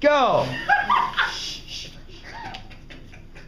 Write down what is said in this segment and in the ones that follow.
Go!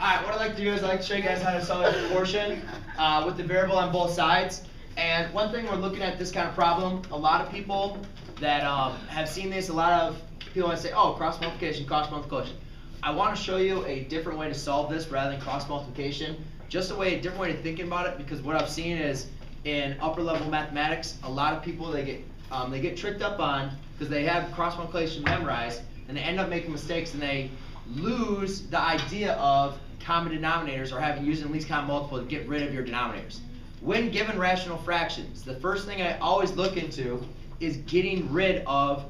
Alright, what I'd like to do is I'd like to show you guys how to solve a proportion uh, with the variable on both sides. And one thing we're looking at this kind of problem, a lot of people that um, have seen this, a lot of people might say, oh, cross multiplication, cross multiplication. I want to show you a different way to solve this rather than cross multiplication. Just a way, a different way to thinking about it because what I've seen is in upper level mathematics, a lot of people they get um, they get tricked up on because they have cross multiplication memorized and they end up making mistakes and they lose the idea of common denominators or having using least common multiple to get rid of your denominators. When given rational fractions, the first thing I always look into is getting rid of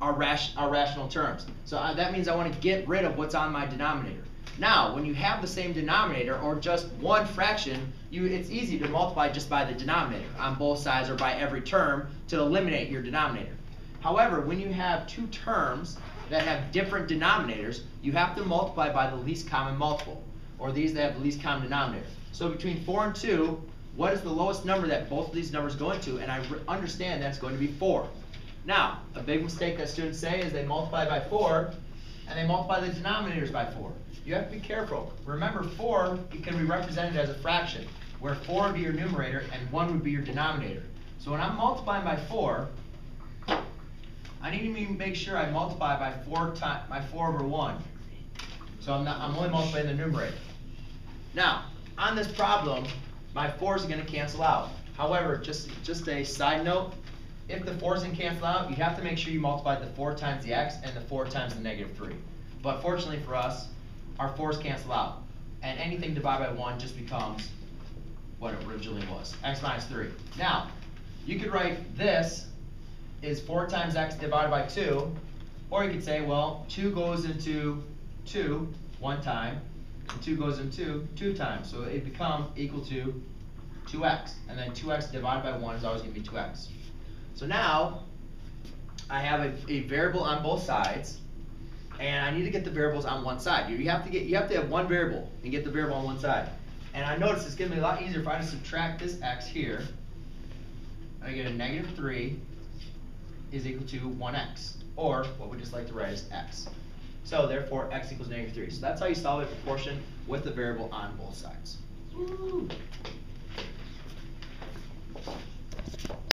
our, our rational terms. So uh, that means I want to get rid of what's on my denominator. Now, when you have the same denominator or just one fraction, you, it's easy to multiply just by the denominator on both sides or by every term to eliminate your denominator. However, when you have two terms that have different denominators, you have to multiply by the least common multiple, or these that have the least common denominator. So between 4 and 2, what is the lowest number that both of these numbers go into? And I understand that's going to be 4. Now, a big mistake that students say is they multiply by 4, and they multiply the denominators by 4. You have to be careful. Remember, 4 it can be represented as a fraction, where 4 would be your numerator and 1 would be your denominator. So when I'm multiplying by 4, I need to make sure I multiply by 4 times by 4 over 1. So I'm, not, I'm only multiplying the numerator. Now, on this problem, my 4 is going to cancel out. However, just, just a side note, if the 4's can cancel out, you have to make sure you multiply the 4 times the x and the 4 times the negative 3. But fortunately for us, our 4's cancel out. And anything divided by 1 just becomes what it originally was, x minus 3. Now, you could write this is 4 times x divided by 2, or you could say, well, 2 goes into 2 one time, and 2 goes into 2 two times. So it becomes equal to 2x. And then 2x divided by 1 is always going to be 2x. So now, I have a, a variable on both sides, and I need to get the variables on one side. You have to get you have to have one variable and get the variable on one side. And I notice it's going to be a lot easier if I just subtract this x here. I get a negative 3 is equal to 1x, or what we just like to write is x. So therefore, x equals negative 3. So that's how you solve a proportion with the variable on both sides. Woo.